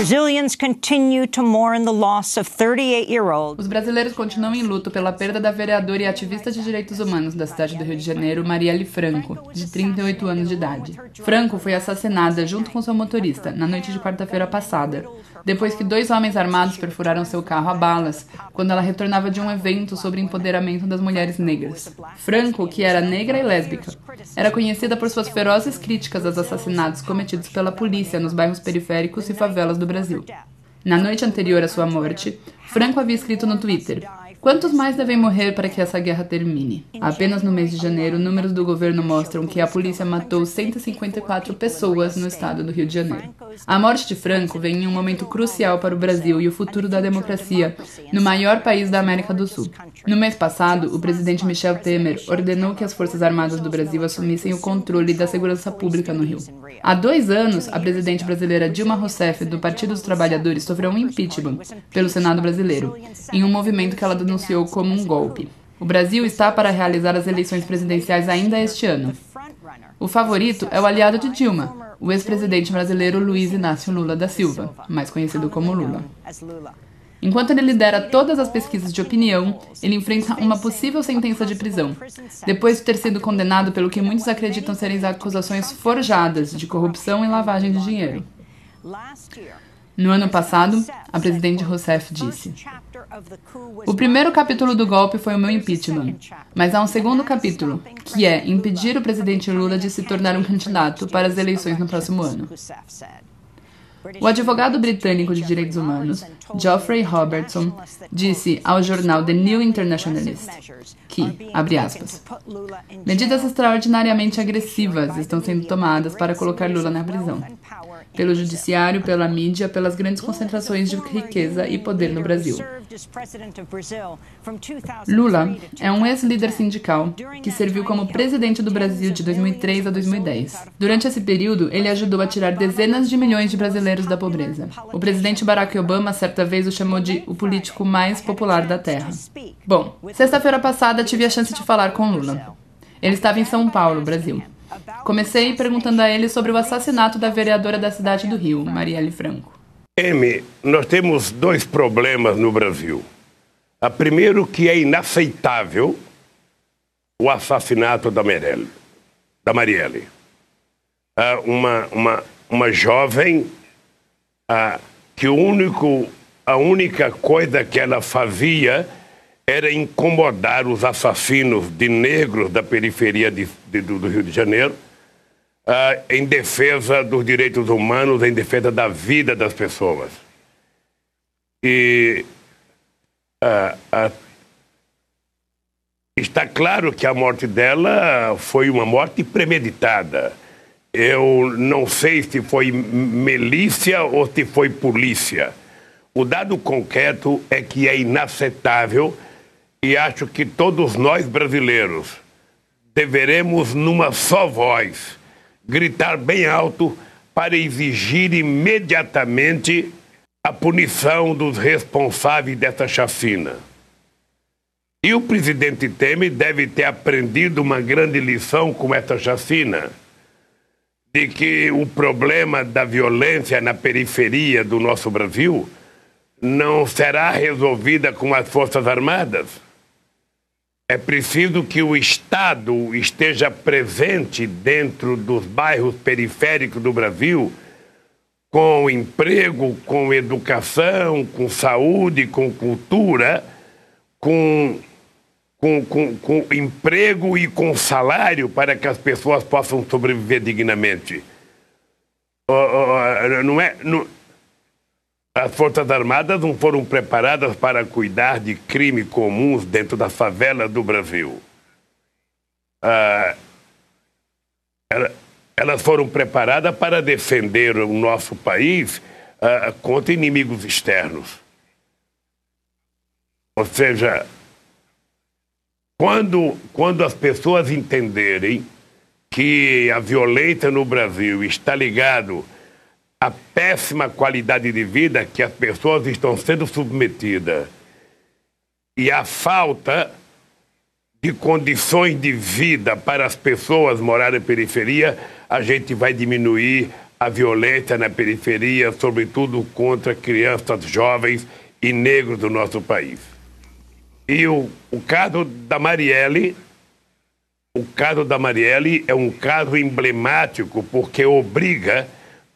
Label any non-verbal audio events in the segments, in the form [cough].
Brazilians continue to mourn the loss of 38-year-old. Os brasileiros continuam em luto pela perda da vereadora e ativista de direitos humanos da cidade do Rio de Janeiro, Marielle Franco, de 38 anos de idade. Franco foi assassinada junto com seu motorista na noite de quarta-feira passada, depois que dois homens armados perfuraram seu carro a balas quando ela retornava de um evento sobre empoderamento das mulheres negras. Franco, que era negra e lésbica, era conhecida por suas ferozes críticas aos assassinatos cometidos pela polícia nos bairros periféricos e favelas do Brasil. Na noite anterior à sua morte, Franco havia escrito no Twitter: Quantos mais devem morrer para que essa guerra termine? Apenas no mês de janeiro, números do governo mostram que a polícia matou 154 pessoas no estado do Rio de Janeiro. A morte de Franco vem em um momento crucial para o Brasil e o futuro da democracia no maior país da América do Sul. No mês passado, o presidente Michel Temer ordenou que as Forças Armadas do Brasil assumissem o controle da segurança pública no Rio. Há dois anos, a presidente brasileira Dilma Rousseff, do Partido dos Trabalhadores, sofreu um impeachment pelo Senado brasileiro, em um movimento que ela denunciou como um golpe. O Brasil está para realizar as eleições presidenciais ainda este ano. O favorito é o aliado de Dilma, o ex-presidente brasileiro Luiz Inácio Lula da Silva, mais conhecido como Lula. Enquanto ele lidera todas as pesquisas de opinião, ele enfrenta uma possível sentença de prisão, depois de ter sido condenado pelo que muitos acreditam serem acusações forjadas de corrupção e lavagem de dinheiro. No ano passado, a presidente Rousseff disse: O primeiro capítulo do golpe foi o meu impeachment, mas há um segundo capítulo, que é impedir o presidente Lula de se tornar um candidato para as eleições no próximo ano. O advogado britânico de direitos humanos, Geoffrey Robertson, disse ao jornal The New Internationalist que, abre aspas, medidas extraordinariamente agressivas estão sendo tomadas para colocar Lula na prisão pelo judiciário, pela mídia, pelas grandes concentrações de riqueza e poder no Brasil. Lula é um ex-líder sindical que serviu como presidente do Brasil de 2003 a 2010. Durante esse período, ele ajudou a tirar dezenas de milhões de brasileiros da pobreza. O presidente Barack Obama certa vez o chamou de o político mais popular da Terra. Bom, sexta-feira passada tive a chance de falar com Lula. Ele estava em São Paulo, Brasil. Comecei perguntando a ele sobre o assassinato da vereadora da cidade do Rio, Marielle Franco. M, nós temos dois problemas no Brasil. A primeiro que é inaceitável o assassinato da Marielle, da Marielle. Ah, uma, uma, uma jovem ah, que o único, a única coisa que ela fazia era incomodar os assassinos de negros da periferia de, de, do Rio de Janeiro uh, em defesa dos direitos humanos, em defesa da vida das pessoas. E uh, uh, está claro que a morte dela foi uma morte premeditada. Eu não sei se foi milícia ou se foi polícia. O dado concreto é que é inaceitável e acho que todos nós brasileiros deveremos, numa só voz, gritar bem alto para exigir imediatamente a punição dos responsáveis dessa chacina. E o presidente Temer deve ter aprendido uma grande lição com essa chacina, de que o problema da violência na periferia do nosso Brasil não será resolvida com as Forças Armadas é preciso que o Estado esteja presente dentro dos bairros periféricos do Brasil, com emprego, com educação, com saúde, com cultura, com, com, com, com emprego e com salário para que as pessoas possam sobreviver dignamente. Não é. Não, as Forças Armadas não foram preparadas para cuidar de crimes comuns dentro da favela do Brasil. Ah, elas foram preparadas para defender o nosso país ah, contra inimigos externos. Ou seja, quando, quando as pessoas entenderem que a violência no Brasil está ligado a péssima qualidade de vida que as pessoas estão sendo submetidas e a falta de condições de vida para as pessoas morarem em periferia, a gente vai diminuir a violência na periferia, sobretudo contra crianças jovens e negros do nosso país. E o, o caso da Marielle, o caso da Marielle é um caso emblemático porque obriga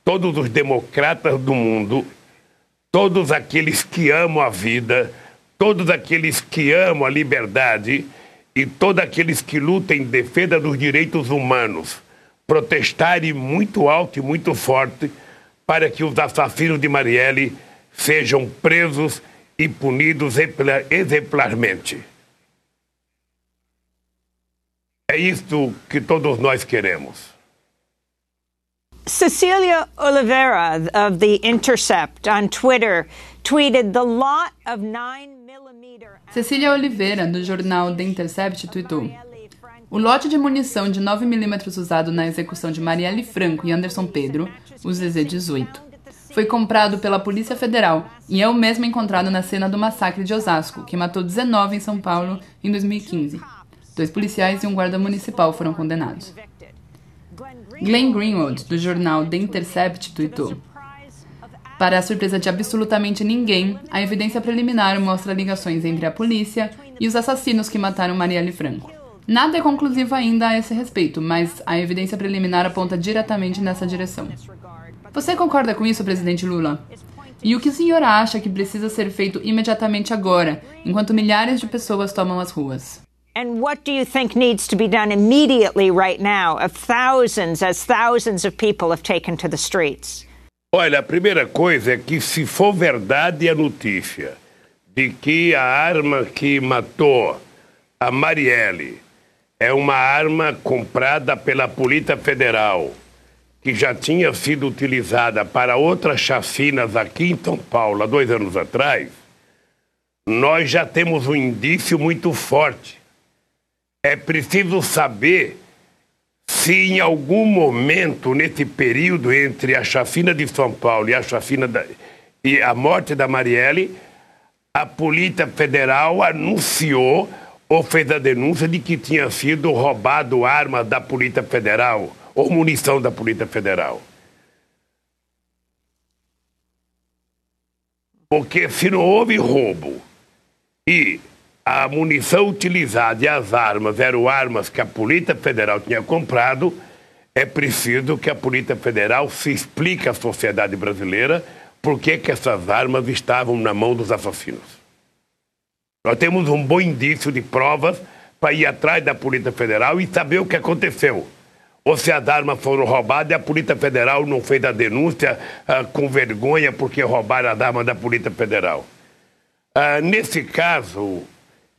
todos os democratas do mundo, todos aqueles que amam a vida, todos aqueles que amam a liberdade e todos aqueles que lutam em defesa dos direitos humanos protestarem muito alto e muito forte para que os assassinos de Marielle sejam presos e punidos exemplarmente. É isto que todos nós queremos. Cecilia Oliveira of The Intercept on Twitter tweeted the lot of 9 millimeter. Cecília Oliveira, do jornal The Intercept, tweetou: O lote de munição de 9mm usado na execução de Marielle Franco e Anderson Pedro, o ZZ-18, foi comprado pela Polícia Federal e é o mesmo encontrado na cena do massacre de Osasco, que matou 19 em São Paulo em 2015. Dois policiais e um guarda municipal foram condenados. Glenn Greenwald, do jornal The Intercept, tweetou: Para a surpresa de absolutamente ninguém, a evidência preliminar mostra ligações entre a polícia e os assassinos que mataram Marielle Franco. Nada é conclusivo ainda a esse respeito, mas a evidência preliminar aponta diretamente nessa direção. Você concorda com isso, presidente Lula? E o que o senhor acha que precisa ser feito imediatamente agora, enquanto milhares de pessoas tomam as ruas? And what do you think needs to be done immediately right now, of thousands, as thousands of people have taken to the streets? Olha, a primeira coisa é que, se for verdade a notícia de que a arma que matou a Marielle é uma arma comprada pela Polícia Federal, que já tinha sido utilizada para outras chacinas aqui em São Paulo há dois anos atrás, nós já temos um indício muito forte é preciso saber se em algum momento, nesse período entre a chacina de São Paulo e a chacina da, e a morte da Marielle, a Polícia Federal anunciou ou fez a denúncia de que tinha sido roubado armas da Polícia Federal ou munição da Polícia Federal. Porque se não houve roubo e a munição utilizada e as armas eram armas que a Polícia Federal tinha comprado, é preciso que a Polícia Federal se explique à sociedade brasileira por que, que essas armas estavam na mão dos assassinos. Nós temos um bom indício de provas para ir atrás da Polícia Federal e saber o que aconteceu. Ou se as armas foram roubadas e a Polícia Federal não fez a denúncia ah, com vergonha porque roubaram as armas da Polícia Federal. Ah, nesse caso,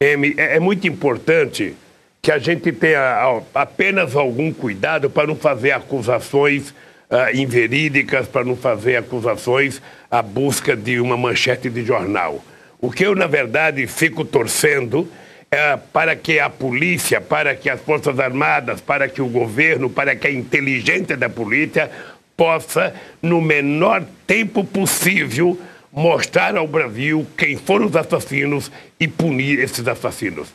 É, é muito importante que a gente tenha apenas algum cuidado para não fazer acusações uh, inverídicas, para não fazer acusações à busca de uma manchete de jornal. O que eu, na verdade, fico torcendo é para que a polícia, para que as Forças Armadas, para que o governo, para que a inteligência da polícia possa, no menor tempo possível, mostrar ao Brasil quem foram os assassinos e punir esses assassinos.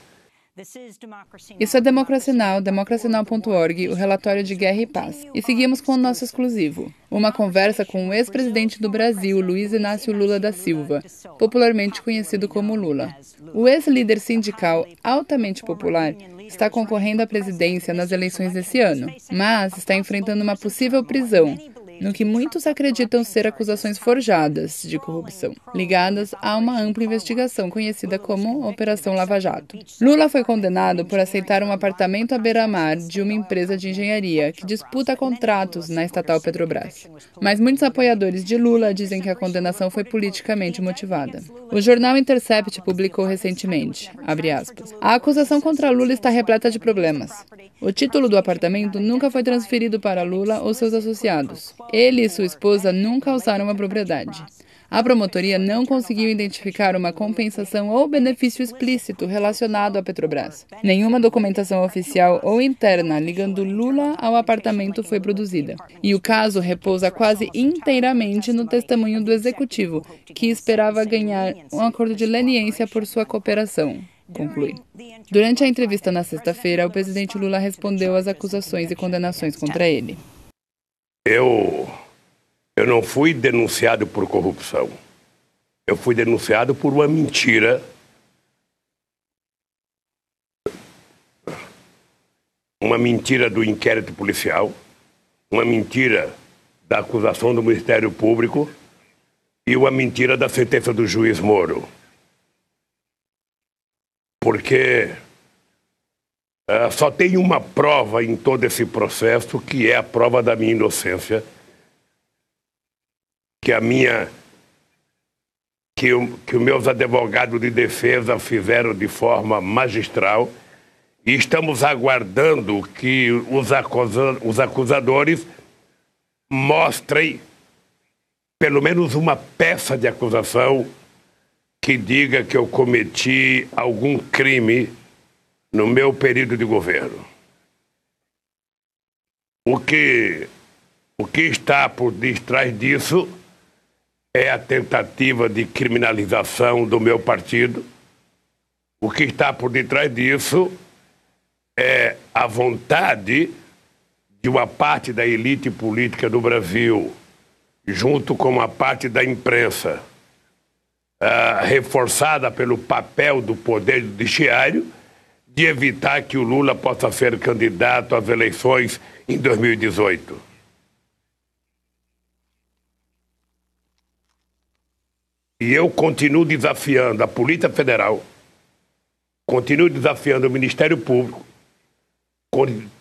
Isso é Democracinal, democracinal.org, o relatório de guerra e paz. E seguimos com o nosso exclusivo, uma conversa com o ex-presidente do Brasil, Luiz Inácio Lula da Silva, popularmente conhecido como Lula. O ex-líder sindical altamente popular está concorrendo à presidência nas eleições desse ano, mas está enfrentando uma possível prisão no que muitos acreditam ser acusações forjadas de corrupção, ligadas a uma ampla investigação conhecida como Operação Lava Jato. Lula foi condenado por aceitar um apartamento à beira-mar de uma empresa de engenharia que disputa contratos na estatal Petrobras. Mas muitos apoiadores de Lula dizem que a condenação foi politicamente motivada. O jornal Intercept publicou recentemente, aspas, a acusação contra Lula está repleta de problemas. O título do apartamento nunca foi transferido para Lula ou seus associados. Ele e sua esposa nunca usaram a propriedade. A promotoria não conseguiu identificar uma compensação ou benefício explícito relacionado à Petrobras. Nenhuma documentação oficial ou interna ligando Lula ao apartamento foi produzida. E o caso repousa quase inteiramente no testemunho do executivo, que esperava ganhar um acordo de leniência por sua cooperação conclui. Durante a entrevista na sexta-feira, o presidente Lula respondeu às acusações e condenações contra ele. Eu Eu não fui denunciado por corrupção. Eu fui denunciado por uma mentira. Uma mentira do inquérito policial, uma mentira da acusação do Ministério Público e uma mentira da sentença do juiz Moro. Porque uh, só tem uma prova em todo esse processo, que é a prova da minha inocência, que a minha que, o, que os meus advogados de defesa fizeram de forma magistral. E estamos aguardando que os, acusa, os acusadores mostrem pelo menos uma peça de acusação que diga que eu cometi algum crime no meu período de governo. O que, o que está por detrás disso é a tentativa de criminalização do meu partido. O que está por detrás disso é a vontade de uma parte da elite política do Brasil, junto com uma parte da imprensa, uh, reforçada pelo papel do Poder Judiciário, de evitar que o Lula possa ser candidato às eleições em 2018. E eu continuo desafiando a Polícia Federal, continuo desafiando o Ministério Público,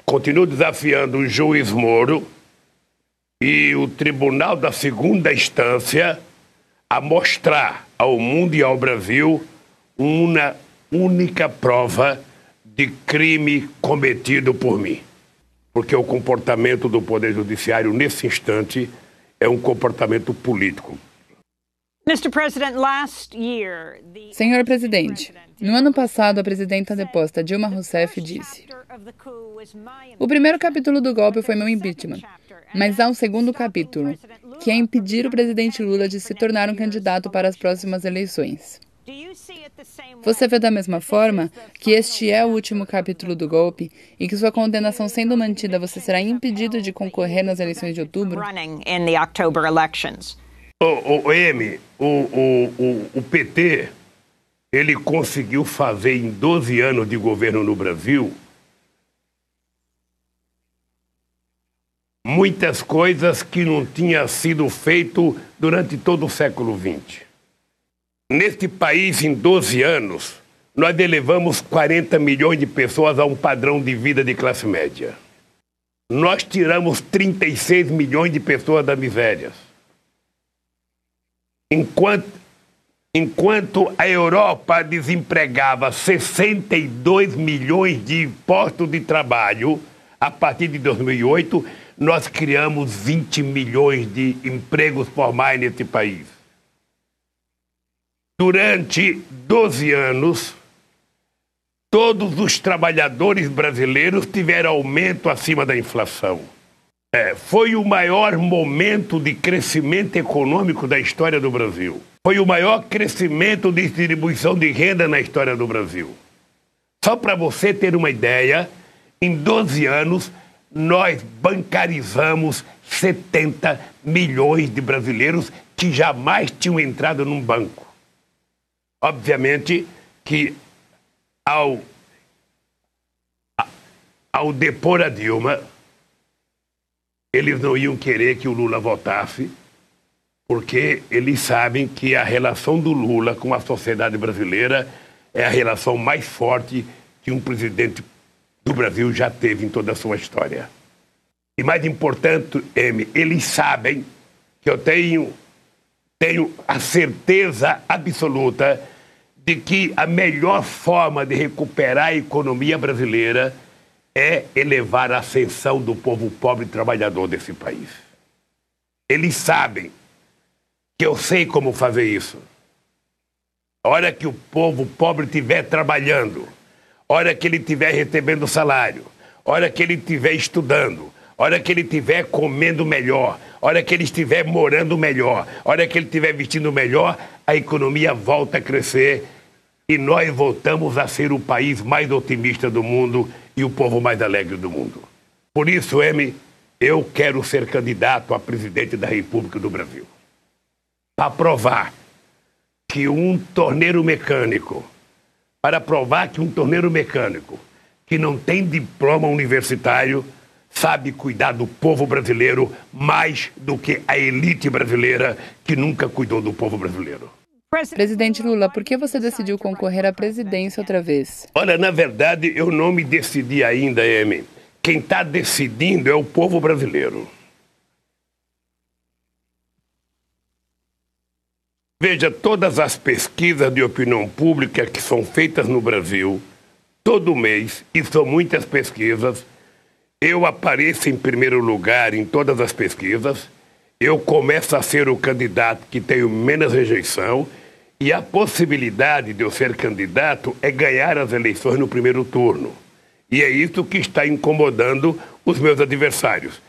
continuo desafiando o juiz Moro e o Tribunal da Segunda Instância a mostrar ao mundo e ao Brasil uma única prova de crime cometido por mim. Porque o comportamento do Poder Judiciário nesse instante é um comportamento político. Senhor presidente, no ano passado, a presidenta deposta Dilma Rousseff disse: O primeiro capítulo do golpe foi meu impeachment, mas há um segundo capítulo, que é impedir o presidente Lula de se tornar um candidato para as próximas eleições. Você vê da mesma forma que este é o último capítulo do golpe e que sua condenação sendo mantida, você será impedido de concorrer nas eleições de outubro? O, o M, o, o, o, o PT, ele conseguiu fazer em 12 anos de governo no Brasil muitas coisas que não tinha sido feito durante todo o século XX. Neste país, em 12 anos, nós elevamos 40 milhões de pessoas a um padrão de vida de classe média. Nós tiramos 36 milhões de pessoas da miséria. Enquanto, enquanto a Europa desempregava 62 milhões de postos de trabalho, a partir de 2008, nós criamos 20 milhões de empregos formais nesse país. Durante 12 anos, todos os trabalhadores brasileiros tiveram aumento acima da inflação. É, foi o maior momento de crescimento econômico da história do Brasil. Foi o maior crescimento de distribuição de renda na história do Brasil. Só para você ter uma ideia, em 12 anos, nós bancarizamos 70 milhões de brasileiros que jamais tinham entrado num banco. Obviamente que ao, ao depor a Dilma, eles não iam querer que o Lula votasse, porque eles sabem que a relação do Lula com a sociedade brasileira é a relação mais forte que um presidente do Brasil já teve em toda a sua história. E mais importante, M, eles sabem que eu tenho, tenho a certeza absoluta de que a melhor forma de recuperar a economia brasileira é elevar a ascensão do povo pobre e trabalhador desse país. Eles sabem que eu sei como fazer isso. A hora que o povo pobre estiver trabalhando, a hora que ele estiver recebendo salário, a hora que ele estiver estudando, hora que ele estiver comendo melhor, hora que ele estiver morando melhor, hora que ele estiver vestindo melhor, a economia volta a crescer e nós voltamos a ser o país mais otimista do mundo e o povo mais alegre do mundo. Por isso, M, eu quero ser candidato a presidente da República do Brasil. Para provar que um torneiro mecânico, para provar que um torneiro mecânico que não tem diploma universitário sabe cuidar do povo brasileiro mais do que a elite brasileira que nunca cuidou do povo brasileiro. Presidente Lula, por que você decidiu concorrer à presidência outra vez? Olha, na verdade, eu não me decidi ainda, Amy. Quem está decidindo é o povo brasileiro. Veja, todas as pesquisas de opinião pública que são feitas no Brasil, todo mês, e são muitas pesquisas, eu apareço em primeiro lugar em todas as pesquisas, eu começo a ser o candidato que tenho menos rejeição, e a possibilidade de eu ser candidato é ganhar as eleições no primeiro turno. E é isso que está incomodando os meus adversários.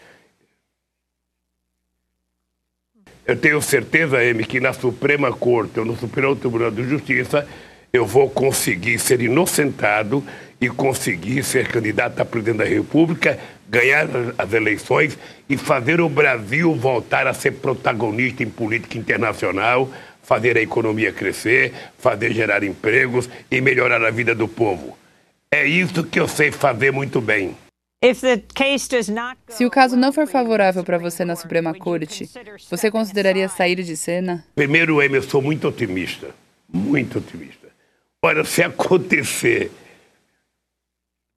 Eu tenho certeza, M, que na Suprema Corte ou no Superior Tribunal de Justiça eu vou conseguir ser inocentado e conseguir ser candidato a presidente da República, ganhar as eleições e fazer o Brasil voltar a ser protagonista em política internacional, fazer a economia crescer, fazer gerar empregos e melhorar a vida do povo. É isso que eu sei fazer muito bem. Se o caso não for favorável para você na Suprema Corte, você consideraria sair de cena? Primeiro, eu sou muito otimista. Muito otimista. Olha, se acontecer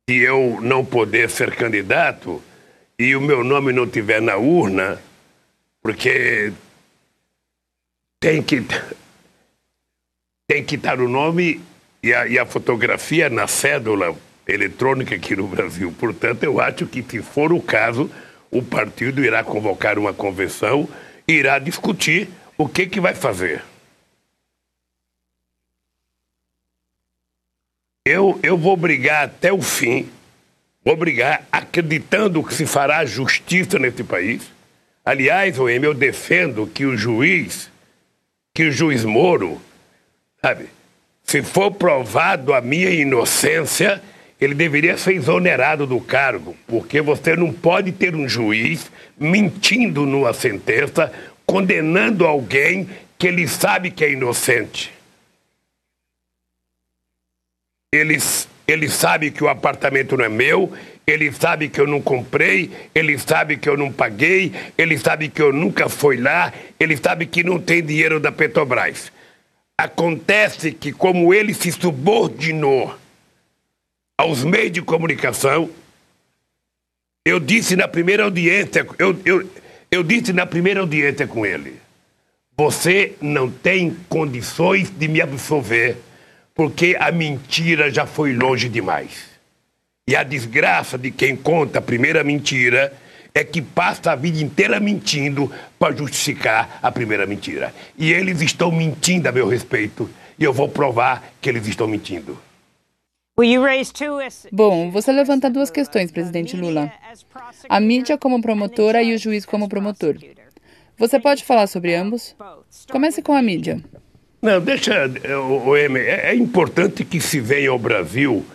de eu não poder ser candidato e o meu nome não estiver na urna, porque tem que tem que estar o nome e a, e a fotografia na cédula eletrônica aqui no Brasil. Portanto, eu acho que, se for o caso, o partido irá convocar uma convenção e irá discutir o que, que vai fazer. Eu, eu vou brigar até o fim, vou brigar acreditando que se fará justiça nesse país. Aliás, eu defendo que o juiz que o juiz Moro, sabe, se for provado a minha inocência, ele deveria ser exonerado do cargo, porque você não pode ter um juiz mentindo numa sentença, condenando alguém que ele sabe que é inocente. Ele, ele sabe que o apartamento não é meu, ele sabe que eu não comprei, ele sabe que eu não paguei, ele sabe que eu nunca fui lá, ele sabe que não tem dinheiro da Petrobras. Acontece que, como ele se subordinou aos meios de comunicação, eu disse na primeira audiência, eu, eu, eu disse na primeira audiência com ele, você não tem condições de me absolver, porque a mentira já foi longe demais. E a desgraça de quem conta a primeira mentira é que passa a vida inteira mentindo para justificar a primeira mentira. E eles estão mentindo a meu respeito. E eu vou provar que eles estão mentindo. Bom, você levanta duas questões, presidente Lula: a mídia como promotora e o juiz como promotor. Você pode falar sobre ambos? Comece com a mídia. Não, deixa, o, M. É, é importante que se venha ao Brasil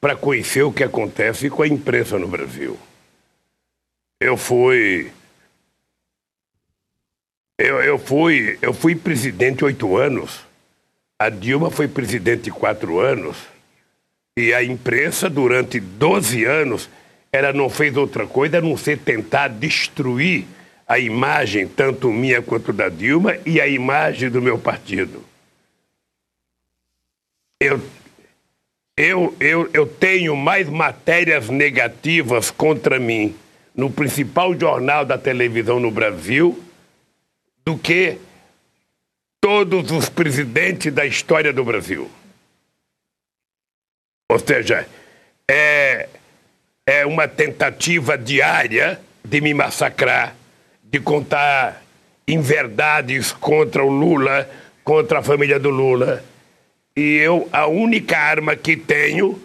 para conhecer o que acontece com a imprensa no Brasil. Eu fui. Eu, eu fui, eu fui presidente oito anos. A Dilma foi presidente quatro anos. E a imprensa, durante 12 anos, ela não fez outra coisa a não ser tentar destruir a imagem, tanto minha quanto da Dilma, e a imagem do meu partido. Eu eu, eu, eu tenho mais matérias negativas contra mim no principal jornal da televisão no Brasil do que todos os presidentes da história do Brasil. Ou seja, é, é uma tentativa diária de me massacrar, de contar inverdades contra o Lula, contra a família do Lula e eu, a única arma que tenho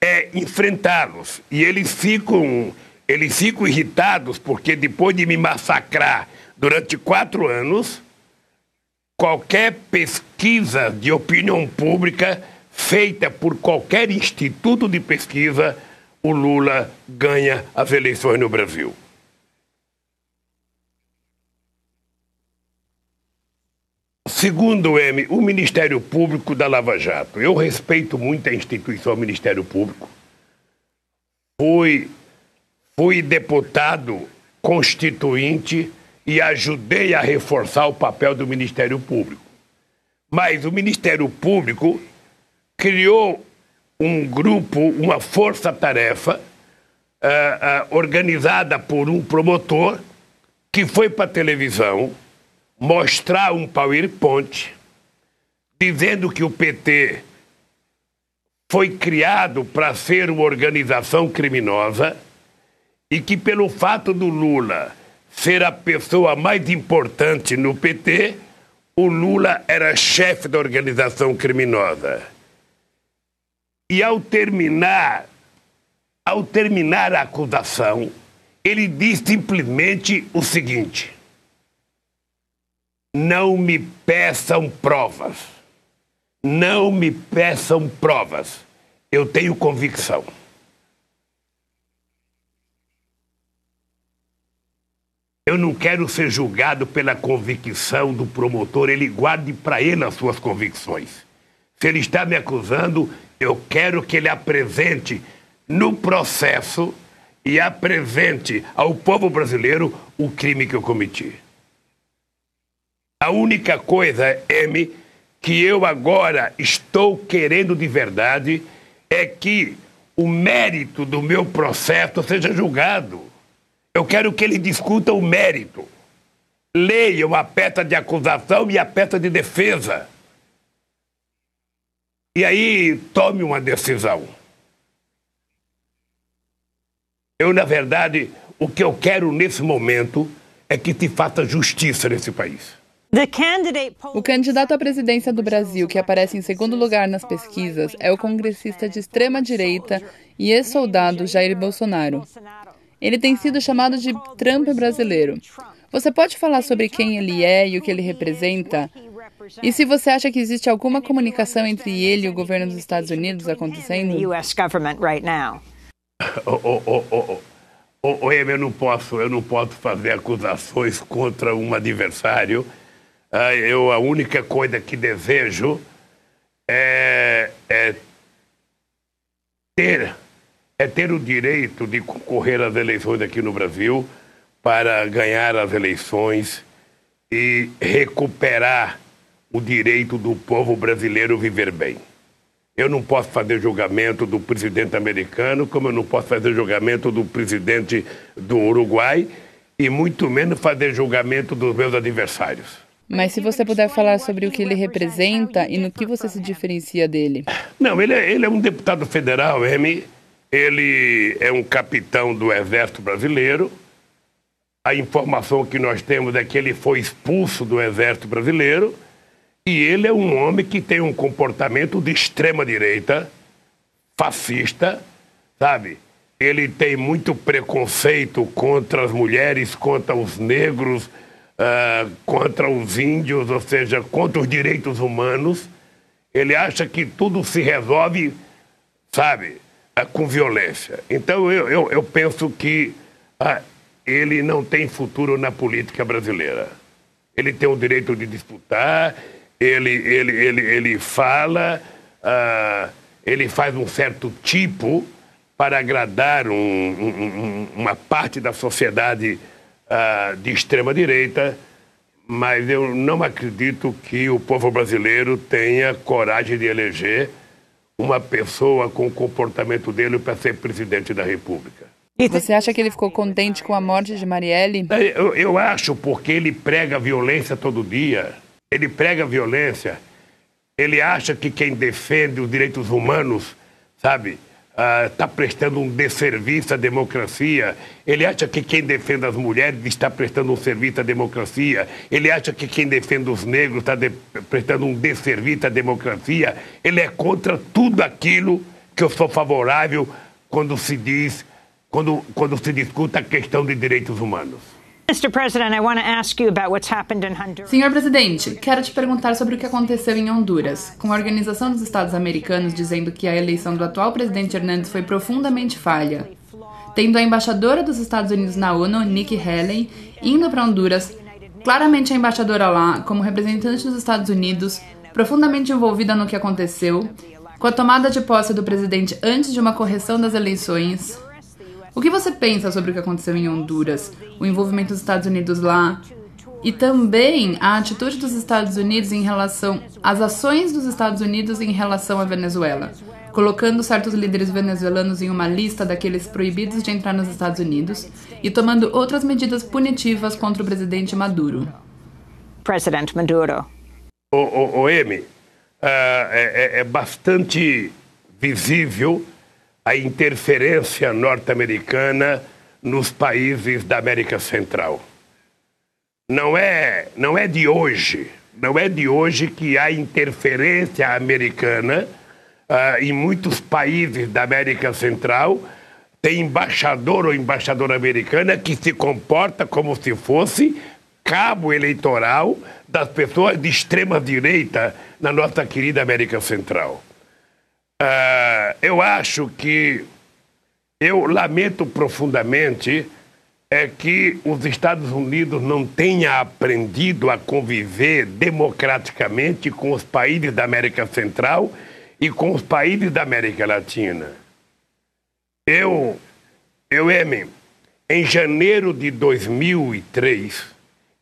é enfrentá-los. E eles ficam, eles ficam irritados porque depois de me massacrar durante quatro anos, qualquer pesquisa de opinião pública feita por qualquer instituto de pesquisa, o Lula ganha as eleições no Brasil. Segundo M, o Ministério Público da Lava Jato. Eu respeito muito a instituição Ministério Público. Fui, fui deputado constituinte e ajudei a reforçar o papel do Ministério Público. Mas o Ministério Público criou um grupo, uma força-tarefa uh, uh, organizada por um promotor que foi para a televisão mostrar um PowerPoint dizendo que o PT foi criado para ser uma organização criminosa e que pelo fato do Lula ser a pessoa mais importante no PT, o Lula era chefe da organização criminosa. E ao terminar, ao terminar a acusação, ele diz simplesmente o seguinte: Não me peçam provas. Não me peçam provas. Eu tenho convicção. Eu não quero ser julgado pela convicção do promotor, ele guarde para ele as suas convicções. Se ele está me acusando, eu quero que ele apresente no processo e apresente ao povo brasileiro o crime que eu cometi. A única coisa, M, que eu agora estou querendo de verdade é que o mérito do meu processo seja julgado. Eu quero que ele discuta o mérito. Leiam a peça de acusação e a peça de defesa. E aí tome uma decisão. Eu, na verdade, o que eu quero nesse momento é que se faça justiça nesse país. O candidato à presidência do Brasil, que aparece em segundo lugar nas pesquisas, é o congressista de extrema-direita e ex-soldado Jair Bolsonaro. Ele tem sido chamado de Trump brasileiro. Você pode falar sobre quem ele é e o que ele representa? E se você acha que existe alguma comunicação entre ele e o governo dos Estados Unidos acontecendo? [laughs] Oh, oh, oh, oh, eu não posso, eu não posso fazer acusações contra um adversário. Ah, eu a única coisa que desejo é, é ter é ter o direito de concorrer às eleições aqui no Brasil para ganhar as eleições e recuperar o direito do povo brasileiro viver bem. Eu não posso fazer julgamento do presidente americano, como eu não posso fazer julgamento do presidente do Uruguai, e muito menos fazer julgamento dos meus adversários. Mas se você puder falar sobre o que ele representa e no que você se diferencia dele. Não, ele é, ele é um deputado federal, M ele é um capitão do Exército Brasileiro. A informação que nós temos é que ele foi expulso do Exército Brasileiro. E ele é um homem que tem um comportamento de extrema-direita, fascista, sabe? Ele tem muito preconceito contra as mulheres, contra os negros, uh, contra os índios, ou seja, contra os direitos humanos. Ele acha que tudo se resolve, sabe? com violência. Então, eu, eu, eu penso que ah, ele não tem futuro na política brasileira. Ele tem o direito de disputar, ele, ele, ele, ele fala, ah, ele faz um certo tipo para agradar um, um, uma parte da sociedade ah, de extrema-direita, mas eu não acredito que o povo brasileiro tenha coragem de eleger uma pessoa com o comportamento dele para ser presidente da República. E você acha que ele ficou contente com a morte de Marielle? É, eu, eu acho porque ele prega violência todo dia. Ele prega violência. Ele acha que quem defende os direitos humanos, sabe, está ah, prestando um desserviço à democracia. Ele acha que quem defende as mulheres está prestando um serviço à democracia. Ele acha que quem defende os negros está de, prestando um desserviço à democracia. Ele é contra tudo aquilo que eu sou favorável quando se diz, quando, quando se discuta a questão de direitos humanos. Senhor presidente, quero te perguntar sobre o que aconteceu em Honduras, com a Organização dos Estados Americanos dizendo que a eleição do atual presidente Hernandes foi profundamente falha. Tendo a embaixadora dos Estados Unidos na ONU, Nikki Haley, indo para Honduras Claramente a embaixadora lá, como representante dos Estados Unidos, profundamente envolvida no que aconteceu, com a tomada de posse do presidente antes de uma correção das eleições. O que você pensa sobre o que aconteceu em Honduras, o envolvimento dos Estados Unidos lá e também a atitude dos Estados Unidos em relação às ações dos Estados Unidos em relação à Venezuela, colocando certos líderes venezuelanos em uma lista daqueles proibidos de entrar nos Estados Unidos e tomando outras medidas punitivas contra o presidente Maduro. President Maduro. O, o, o M, uh, é, é, é bastante visível a interferência norte-americana nos países da América Central. Não é, não é de hoje, não é de hoje que há interferência americana uh, em muitos países da América Central. Tem embaixador ou embaixadora americana que se comporta como se fosse cabo eleitoral das pessoas de extrema direita na nossa querida América Central. Uh, eu acho que eu lamento profundamente é que os Estados Unidos não tenham aprendido a conviver democraticamente com os países da América Central e com os países da América Latina. Eu, eu, Emen, em janeiro de 2003,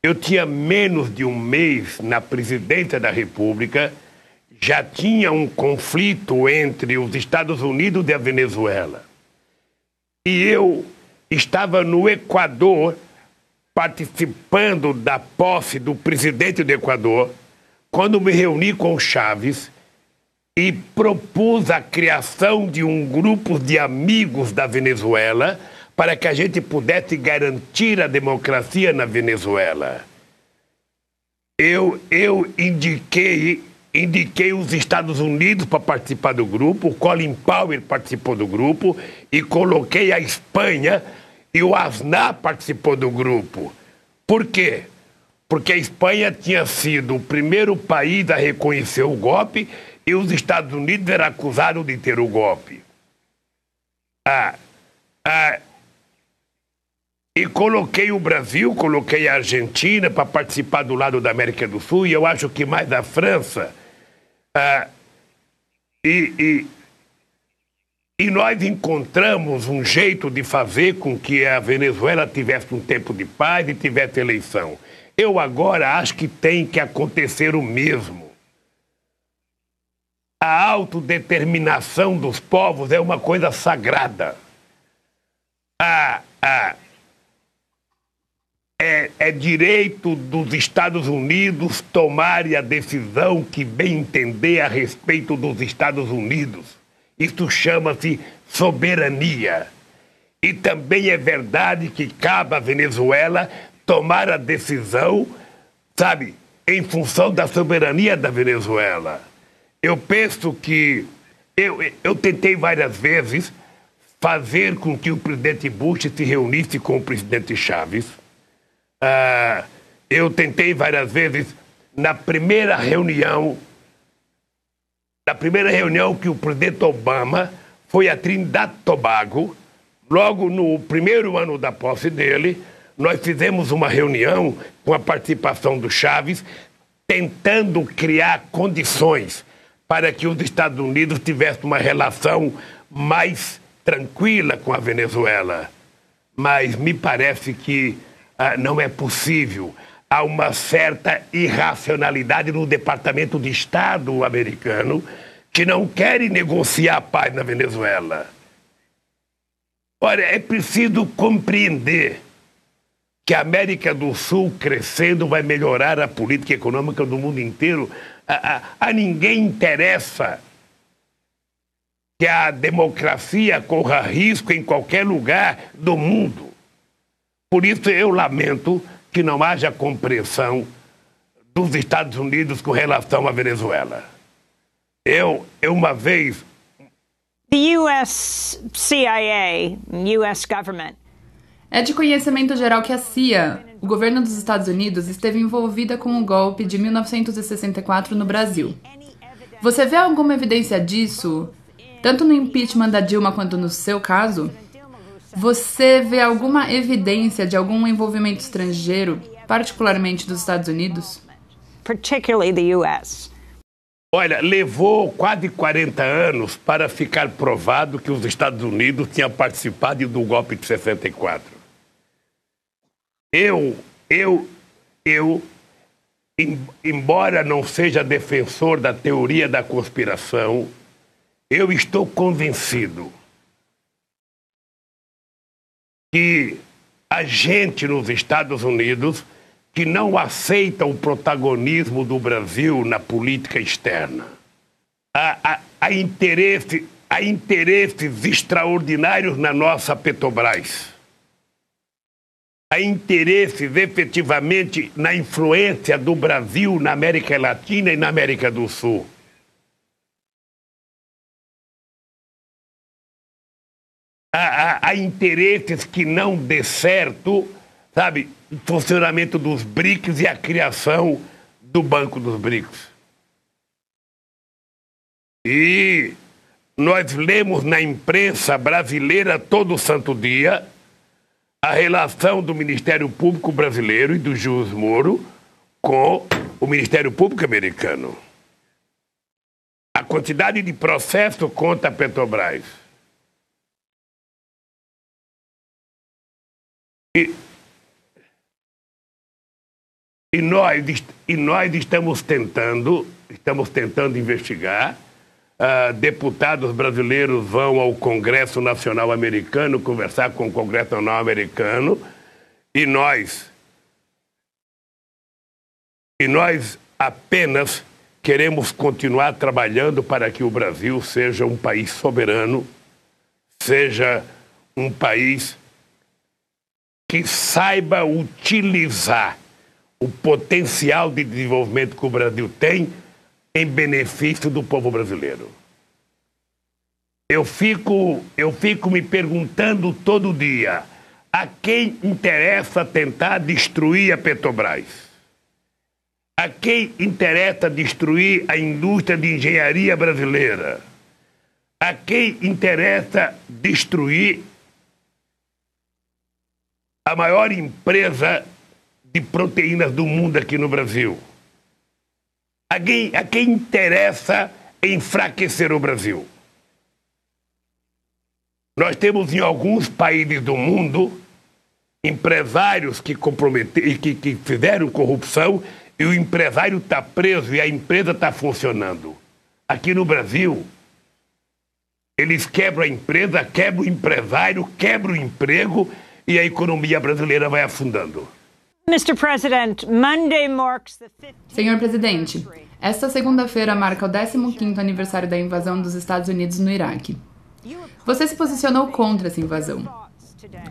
eu tinha menos de um mês na presidência da República, já tinha um conflito entre os Estados Unidos e a Venezuela. E eu estava no Equador participando da posse do presidente do Equador, quando me reuni com Chaves e propus a criação de um grupo de amigos da Venezuela para que a gente pudesse garantir a democracia na Venezuela. Eu, eu indiquei, indiquei os Estados Unidos para participar do grupo, o Colin Powell participou do grupo e coloquei a Espanha e o Aznar participou do grupo. Por quê? Porque a Espanha tinha sido o primeiro país a reconhecer o golpe e os Estados Unidos eram acusados de ter o golpe. Ah, ah, e coloquei o Brasil, coloquei a Argentina para participar do lado da América do Sul, e eu acho que mais a França. Ah, e, e, e nós encontramos um jeito de fazer com que a Venezuela tivesse um tempo de paz e tivesse eleição. Eu agora acho que tem que acontecer o mesmo. A autodeterminação dos povos é uma coisa sagrada. A, a, é, direito dos Estados Unidos tomarem a decisão que bem entender a respeito dos Estados Unidos. Isso chama-se soberania. E também é verdade que cabe à Venezuela tomar a decisão, sabe, em função da soberania da Venezuela. Eu penso que eu, eu tentei várias vezes fazer com que o presidente Bush se reunisse com o presidente Chaves ah, eu tentei várias vezes, na primeira reunião, na primeira reunião que o presidente Obama foi a Trindade Tobago, logo no primeiro ano da posse dele, nós fizemos uma reunião com a participação do Chaves, tentando criar condições para que os Estados Unidos tivessem uma relação mais tranquila com a Venezuela. Mas me parece que ah, não é possível. Há uma certa irracionalidade no Departamento de Estado americano que não quer negociar a paz na Venezuela. Olha, é preciso compreender que a América do Sul crescendo vai melhorar a política econômica do mundo inteiro. A, a, a ninguém interessa que a democracia corra risco em qualquer lugar do mundo. Por isso eu lamento que não haja compreensão dos Estados Unidos com relação à Venezuela. Eu, eu uma vez. The US CIA, US government. É de conhecimento geral que a CIA, o governo dos Estados Unidos, esteve envolvida com o golpe de 1964 no Brasil. Você vê alguma evidência disso, tanto no impeachment da Dilma quanto no seu caso? Você vê alguma evidência de algum envolvimento estrangeiro particularmente dos Estados Unidos? Particularly the US. Olha, levou quase 40 anos para ficar provado que os Estados Unidos tinham participado do golpe de 64. Eu, eu, eu, embora não seja defensor da teoria da conspiração, eu estou convencido que a gente nos Estados Unidos que não aceita o protagonismo do Brasil na política externa. Há, interesse, há interesses extraordinários na nossa Petrobras. Há interesses efetivamente na influência do Brasil na América Latina e na América do Sul. Há, há, há interesses que não dê certo sabe, o funcionamento dos BRICS e a criação do Banco dos BRICS. E nós lemos na imprensa brasileira todo santo dia a relação do Ministério Público brasileiro e do juiz Moro com o Ministério Público americano. A quantidade de processo contra a Petrobras. E e nós, e nós estamos tentando, estamos tentando investigar. Uh, deputados brasileiros vão ao Congresso Nacional Americano conversar com o Congresso Nacional Americano e nós e nós apenas queremos continuar trabalhando para que o Brasil seja um país soberano, seja um país que saiba utilizar o potencial de desenvolvimento que o Brasil tem em benefício do povo brasileiro. Eu fico, eu fico me perguntando todo dia a quem interessa tentar destruir a Petrobras? A quem interessa destruir a indústria de engenharia brasileira? A quem interessa destruir a maior empresa de proteínas do mundo aqui no Brasil. A quem, a quem interessa enfraquecer o Brasil? Nós temos em alguns países do mundo empresários que comprometeram, que, que fizeram corrupção e o empresário está preso e a empresa está funcionando. Aqui no Brasil, eles quebram a empresa, quebram o empresário, quebram o emprego e a economia brasileira vai afundando. Senhor presidente, esta segunda-feira marca o 15º aniversário da invasão dos Estados Unidos no Iraque. Você se posicionou contra essa invasão.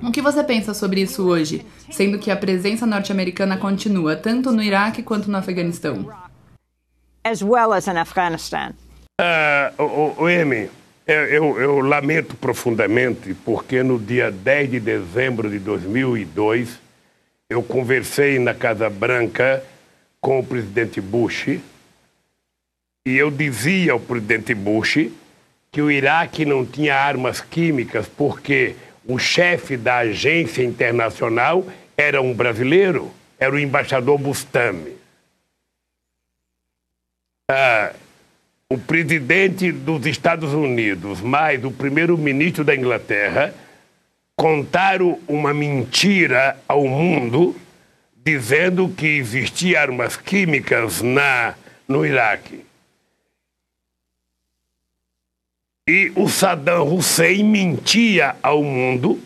O que você pensa sobre isso hoje, sendo que a presença norte-americana continua tanto no Iraque quanto no Afeganistão? As well as in Afghanistan. Uh, o, o, eu, eu, eu lamento profundamente porque no dia 10 de dezembro de 2002 eu conversei na Casa Branca com o presidente Bush e eu dizia ao presidente Bush que o Iraque não tinha armas químicas porque o chefe da agência internacional era um brasileiro, era o embaixador Bustami. Ah, o presidente dos Estados Unidos, mais o primeiro-ministro da Inglaterra, contaram uma mentira ao mundo dizendo que existiam armas químicas na, no Iraque. E o Saddam Hussein mentia ao mundo,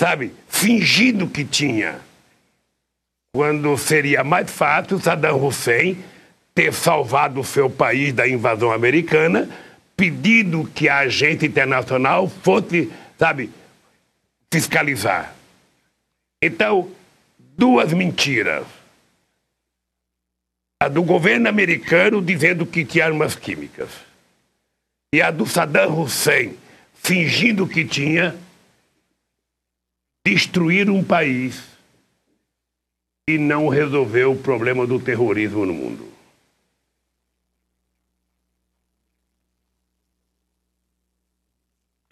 sabe, fingindo que tinha. Quando seria mais fácil Saddam Hussein ter salvado o seu país da invasão americana, pedindo que a agente internacional fosse, sabe, fiscalizar. Então, duas mentiras. A do governo americano dizendo que tinha armas químicas. E a do Saddam Hussein fingindo que tinha destruir um país e não resolveu o problema do terrorismo no mundo.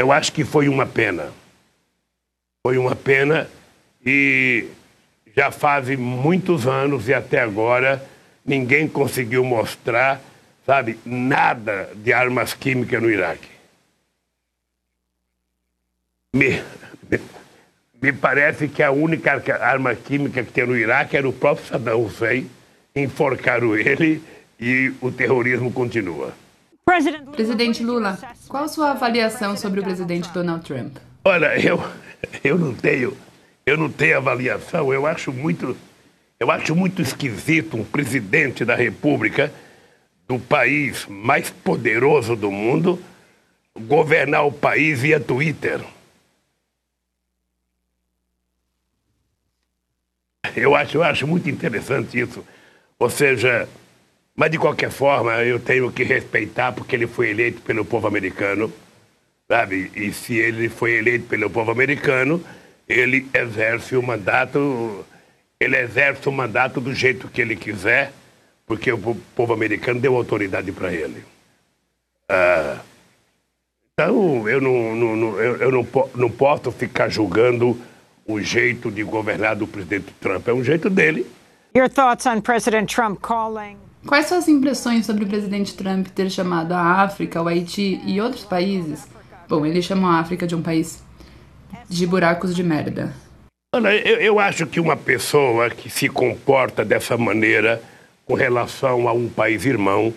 Eu acho que foi uma pena. Foi uma pena e já fazem muitos anos e até agora ninguém conseguiu mostrar, sabe, nada de armas químicas no Iraque. Me, me, me parece que a única arma química que tem no Iraque era o próprio Saddam Hussein. Enforcaram ele e o terrorismo continua. Presidente Lula, qual a sua avaliação sobre o presidente Donald Trump? Olha, eu, eu não tenho, eu não tenho avaliação. Eu acho muito, eu acho muito esquisito um presidente da República do país mais poderoso do mundo governar o país via Twitter. Eu acho, eu acho muito interessante isso. Ou seja, mas de qualquer forma, eu tenho que respeitar porque ele foi eleito pelo povo americano, sabe? E se ele foi eleito pelo povo americano, ele exerce o mandato, ele exerce o mandato do jeito que ele quiser, porque o povo americano deu autoridade para ele. Ah, então, eu não, não, não eu, eu não, não posso ficar julgando o jeito de governar do presidente Trump. É um jeito dele. Your thoughts on President Trump calling Quais suas impressões sobre o presidente Trump ter chamado a África, o Haiti e outros países? Bom, ele chamou a África de um país de buracos de merda. Olha, eu, eu acho que uma pessoa que se comporta dessa maneira com relação a um país irmão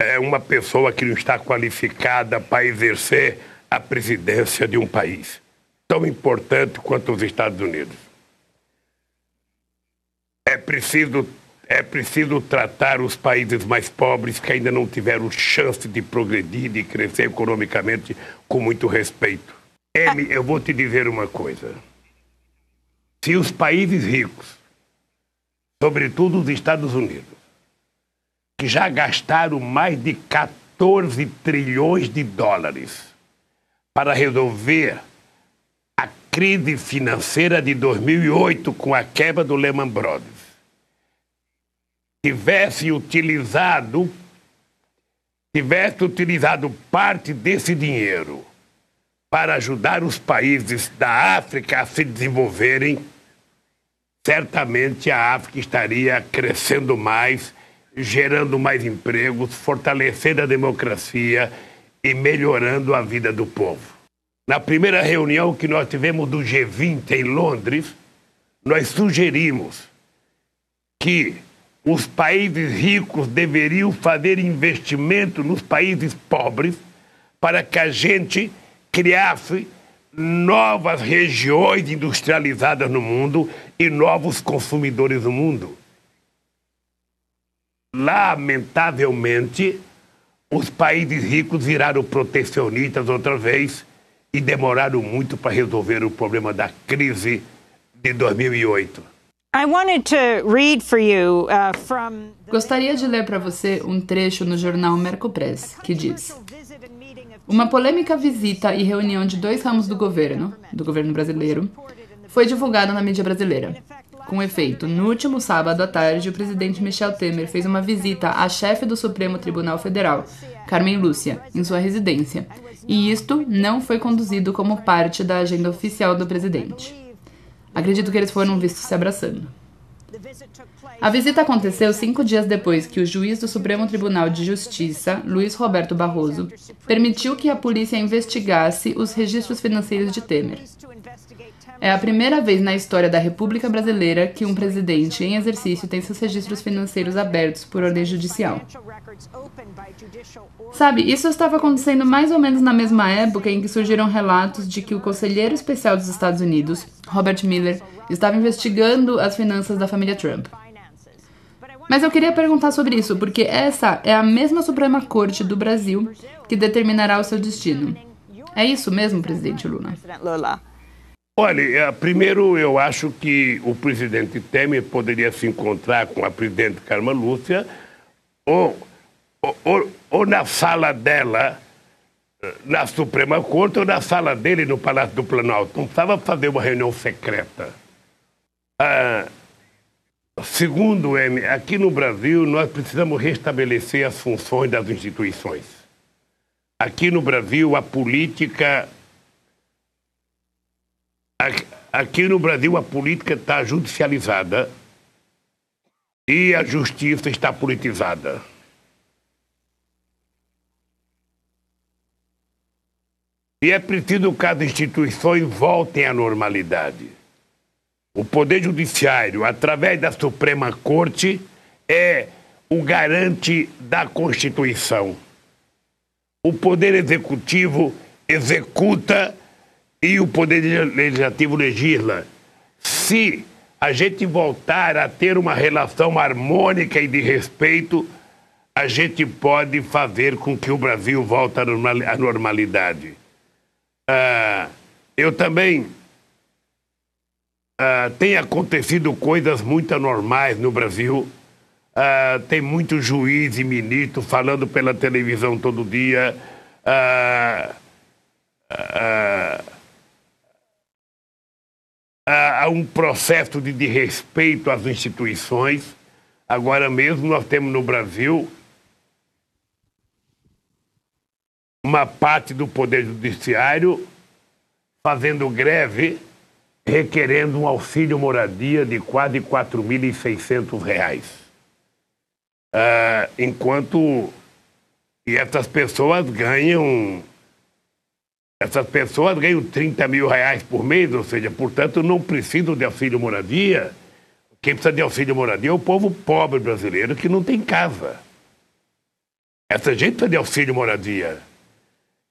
é uma pessoa que não está qualificada para exercer a presidência de um país tão importante quanto os Estados Unidos. É preciso, é preciso tratar os países mais pobres que ainda não tiveram chance de progredir, de crescer economicamente com muito respeito. Emi, eu vou te dizer uma coisa. Se os países ricos, sobretudo os Estados Unidos, que já gastaram mais de 14 trilhões de dólares para resolver a crise financeira de 2008 com a quebra do Lehman Brothers, tivesse utilizado tivesse utilizado parte desse dinheiro para ajudar os países da África a se desenvolverem, certamente a África estaria crescendo mais, gerando mais empregos, fortalecendo a democracia e melhorando a vida do povo. Na primeira reunião que nós tivemos do G20 em Londres, nós sugerimos que os países ricos deveriam fazer investimento nos países pobres para que a gente criasse novas regiões industrializadas no mundo e novos consumidores no mundo. Lamentavelmente, os países ricos viraram protecionistas outra vez e demoraram muito para resolver o problema da crise de 2008. Uh. Gostaria de ler para você um trecho no jornal Mercopress que diz: Uma polêmica visita e reunião de dois ramos do governo, do governo brasileiro, foi divulgada na mídia brasileira. Com efeito, no último sábado à tarde, o presidente Michel Temer fez uma visita à chefe do Supremo Tribunal Federal, Carmen Lúcia, em sua residência, e isto não foi conduzido como parte da agenda oficial do presidente. Acredito que eles foram vistos se abraçando. A visita aconteceu cinco dias depois que o juiz do Supremo Tribunal de Justiça, Luiz Roberto Barroso, permitiu que a polícia investigasse os registros financeiros de Temer. É a primeira vez na história da República Brasileira que um presidente em exercício tem seus registros financeiros abertos por ordem judicial. Sabe, isso estava acontecendo mais ou menos na mesma época em que surgiram relatos de que o conselheiro especial dos Estados Unidos, Robert Miller, estava investigando as finanças da família Trump. Mas eu queria perguntar sobre isso, porque essa é a mesma Suprema Corte do Brasil que determinará o seu destino. É isso mesmo, presidente Lula? Olha, é, primeiro eu acho que o presidente Temer poderia se encontrar com a presidente Carmen Lúcia ou, ou, ou na sala dela, na Suprema Corte, ou na sala dele no Palácio do Planalto. Não precisava fazer uma reunião secreta. Ah, segundo, M, aqui no Brasil nós precisamos restabelecer as funções das instituições. Aqui no Brasil, a política aqui no Brasil a política está judicializada e a justiça está politizada. E é preciso que as instituições voltem à normalidade. O Poder Judiciário, através da Suprema Corte, é o garante da Constituição. O Poder Executivo executa e o Poder Legislativo legisla. Se a gente voltar a ter uma relação harmônica e de respeito, a gente pode fazer com que o Brasil volte à normalidade. Ah, eu também ah, tem acontecido coisas muito anormais no Brasil. Ah, tem muito juiz e ministro falando pela televisão todo dia. Há um processo de desrespeito às instituições. Agora mesmo nós temos no Brasil uma parte do Poder Judiciário fazendo greve, requerendo um auxílio moradia de quase R$ 4.600. Uh, enquanto e essas pessoas ganham essas pessoas ganham 30 mil reais por mês, ou seja, portanto, não precisam de auxílio moradia. Quem precisa de auxílio moradia é o povo pobre brasileiro que não tem casa. Essa gente precisa de auxílio moradia.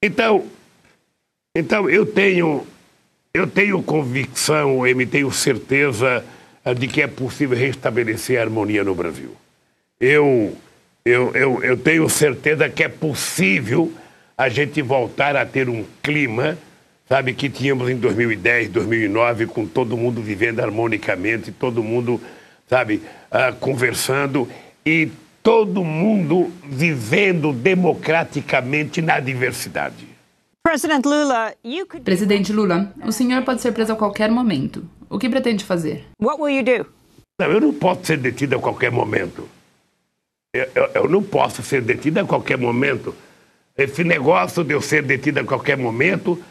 Então, então eu tenho eu tenho convicção, eu tenho certeza eh, de que é possível restabelecer a harmonia no Brasil. Eu, eu, eu, eu tenho certeza que é possível a gente voltar a ter um clima, sabe, que tínhamos em 2010, 2009, com todo mundo vivendo harmonicamente, todo mundo, sabe, uh, conversando e todo mundo vivendo democraticamente na diversidade. Presidente Lula, o senhor pode ser preso a qualquer momento. O que pretende fazer? What will you do? Não, eu não posso ser detido a qualquer momento. Eu, eu, eu não posso ser detido a qualquer momento. Esse negócio de eu ser detido a qualquer momento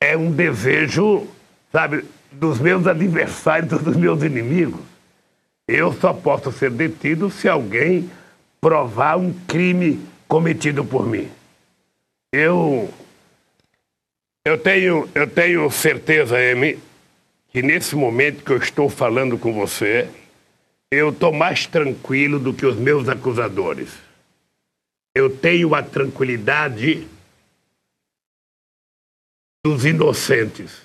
é um desejo, sabe, dos meus adversários, [laughs] dos meus inimigos. Eu só posso ser detido se alguém provar um crime cometido por mim. Eu eu tenho eu tenho certeza, Amy, que nesse momento que eu estou falando com você, eu estou mais tranquilo do que os meus acusadores. Eu tenho a tranquilidade dos inocentes.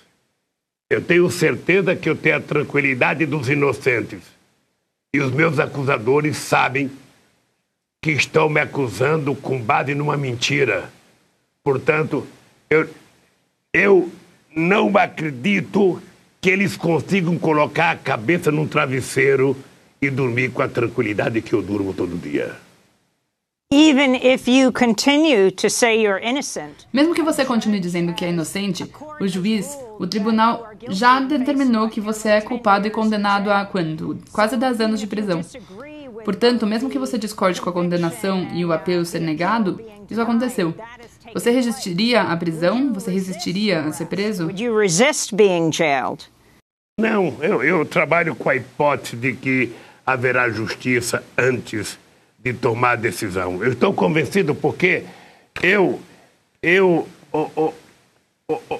Eu tenho certeza que eu tenho a tranquilidade dos inocentes. E os meus acusadores sabem que estão me acusando com base numa mentira. Portanto, eu, eu não acredito que eles consigam colocar a cabeça num travesseiro e dormir com a tranquilidade que eu durmo todo dia. Mesmo que você continue dizendo que é inocente, o juiz, o tribunal já determinou que você é culpado e condenado a quando? Quase 10 anos de prisão. Portanto, mesmo que você discorde com a condenação e o apelo ser negado, isso aconteceu. Você resistiria à prisão? Você resistiria a ser preso? Não, eu, eu trabalho com a hipótese de que haverá justiça antes de tomar decisão. Eu estou convencido porque eu, eu, o, o, o,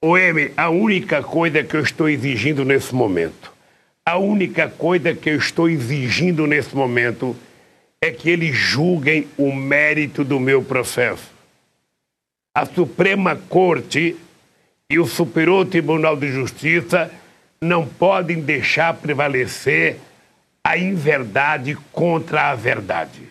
o M, a única coisa que eu estou exigindo nesse momento, a única coisa que eu estou exigindo nesse momento é que eles julguem o mérito do meu processo. A Suprema Corte e o Superior Tribunal de Justiça não podem deixar prevalecer a inverdade contra a verdade.